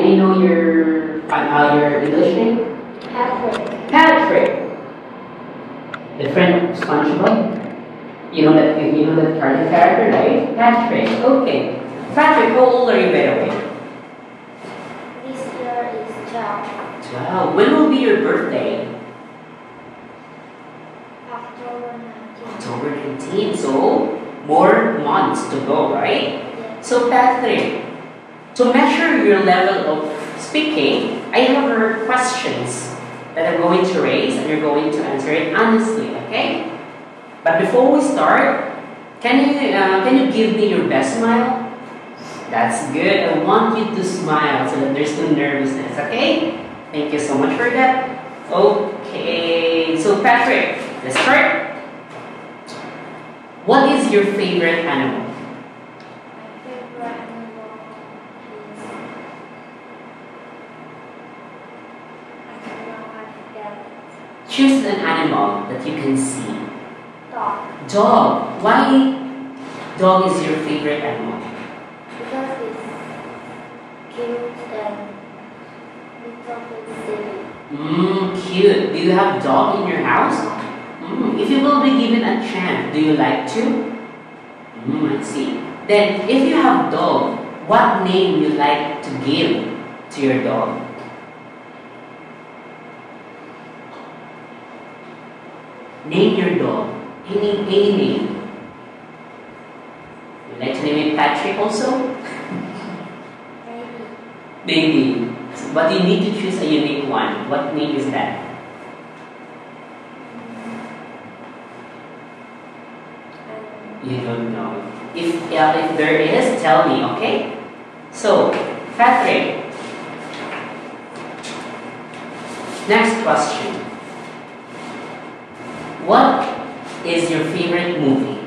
May I know your uh, your English name? Patrick. Patrick. The friend SpongeBob. You know that you know that cartoon character, right? Patrick. Okay. Patrick, how old are you by the way? This year is 12. Twelve. When will be your birthday? October 19. October 19. So more months to go, right? Yes. So Patrick, to measure your level of speaking, I have questions that I'm going to raise and you're going to answer it honestly, okay? But before we start, can you uh, can you give me your best smile? That's good. I want you to smile so that there's no nervousness, okay? Thank you so much for that. Okay, so Patrick, let's start. What is your favorite animal? My favorite animal is. I don't know how to get it. Choose an animal that you can see. Dog. Dog. Why dog is your favorite animal? Because it's cute and little bit silly. Mmm, cute. Do you have dog in your house? Mm, if you will be given a chance, do you like to? Mm, I see. Then, if you have dog, what name you like to give to your dog? Name your dog. Any, any name. You like to name it Patrick also? Baby. Maybe. But you need to choose a unique one. What name is that? You don't know. If, uh, if there is, tell me, okay? So, Patrick. Next question. What is your favorite movie?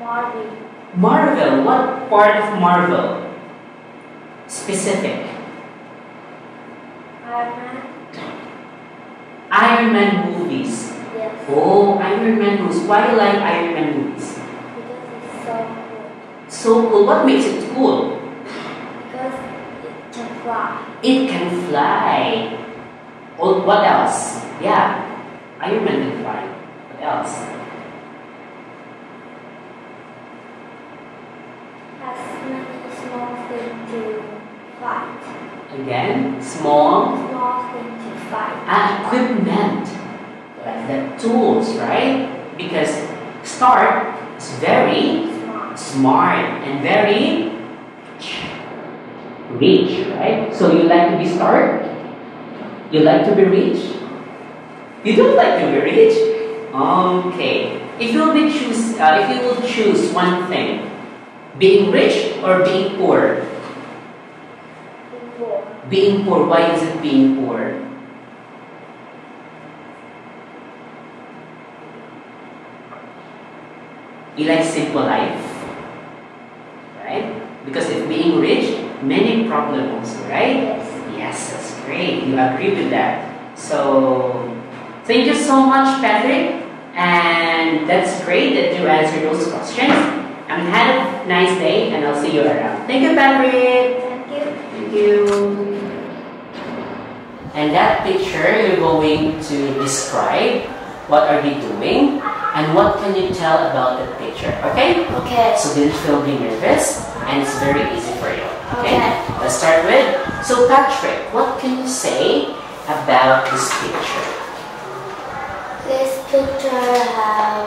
Marvel. Marvel. What part of Marvel? Specific. Iron Man. Iron Man movies. Yes. Oh, Iron Man movies. Why do you like Iron Man movies? Because it's so cool. So cool. What makes it cool? Because it can fly. It can fly. Oh, what else? Yeah, Man can fly. What else? Has many small things to fight. Again, small Small things to fight. ah, equipment, like the tools, right? Because Stark is very Small. smart and very rich, right? So you like to be Stark? You like to be rich? You don't like to be rich? Okay. If you will choose, uh, if you will choose one thing, being rich or being poor? Before. Being poor. Why is it being poor? You like simple life, right? Because if being rich, many problems, right? Yes. Yes, that's great. You agree with that. So, thank you so much, Patrick. And that's great that you answered those questions. And have a nice day, and I'll see you around. Thank you, Patrick. Thank you. Thank you. And that picture, you're going to describe what are they doing and what can you tell about that picture, okay? Okay. So don't feel be nervous and it's very easy for you. Okay? Okay. Let's start with so Patrick, what can you say about this picture? Picture have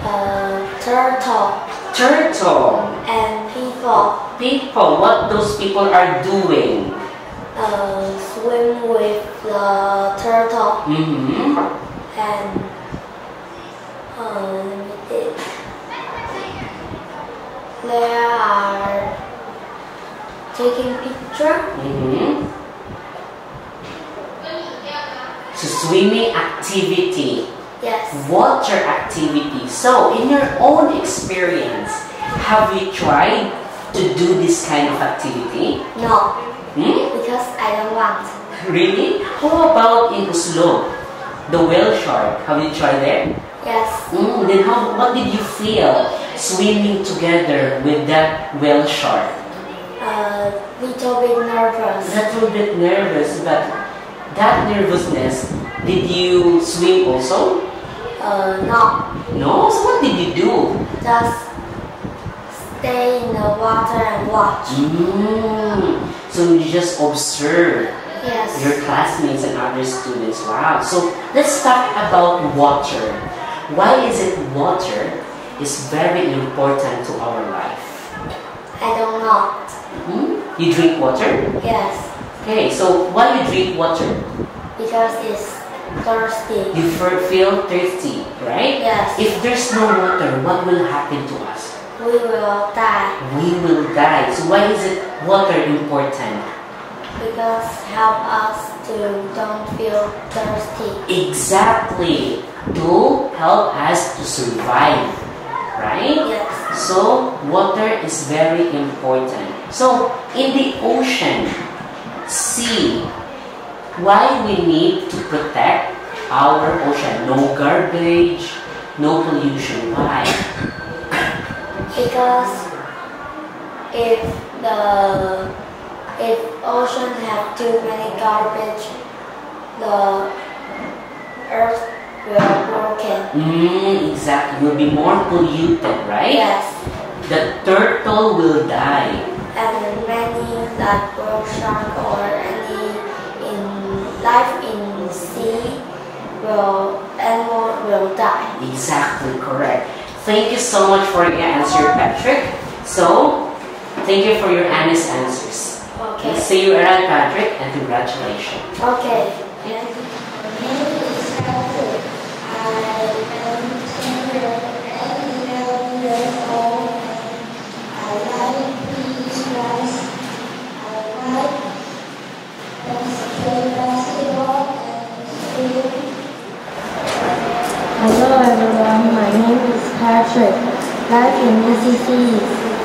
a turtle Turtle. and people People, what those people are doing. uh, swim with the turtle Mm-hmm. and uh, let me think. They are taking picture. Mm-hmm. So swimming activity. Yes. water activity. So, in your own experience, have you tried to do this kind of activity? No, Hmm? because I don't want. Really? How about in Oslob? The whale shark, have you tried there? Yes. Hmm, then how, what did you feel swimming together with that whale shark? Uh, little bit nervous. A little bit nervous, but that nervousness, did you swim also? Uh, no, No? So what did you do? just stay in the water and watch. Mm. So you just observe Yes. your classmates and other students. Wow. So let's talk about water. Why is it water is very important to our life? I don't know. Hmm? You drink water? Yes, Okay, so why you drink water? because it's thirsty. You feel thirsty, right? Yes, If there's no water, what will happen to us? we will die We will die. So why is it water important? because help us to don't feel thirsty. Exactly. To help us to survive, right? Yes, So water is very important. So in the ocean, sea, why we need to protect our ocean? No garbage, no pollution. Why? because if the if ocean have too many garbage, the earth will broken. Mm, exactly. Will be more polluted, right? Yes, The turtle will die. and many like die. Exactly correct. Thank you so much for your answer, Patrick. So, thank you for your honest answers. Okay. See you around, Patrick, and congratulations. Okay. In is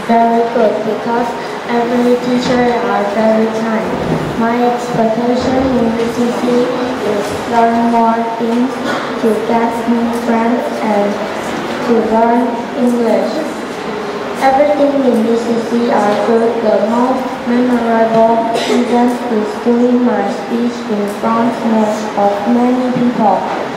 very good because every teacher are very kind. My expectation in ECC is learn more things, to get new friends and to learn English. Everything in ECC are good. The most memorable event is doing my speech in front of many people.